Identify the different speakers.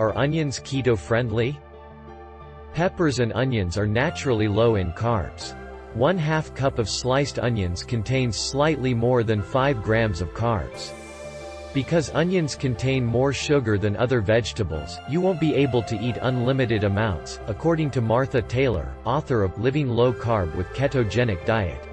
Speaker 1: Are onions keto-friendly? Peppers and onions are naturally low in carbs. One half cup of sliced onions contains slightly more than 5 grams of carbs. Because onions contain more sugar than other vegetables, you won't be able to eat unlimited amounts, according to Martha Taylor, author of Living Low Carb with Ketogenic Diet.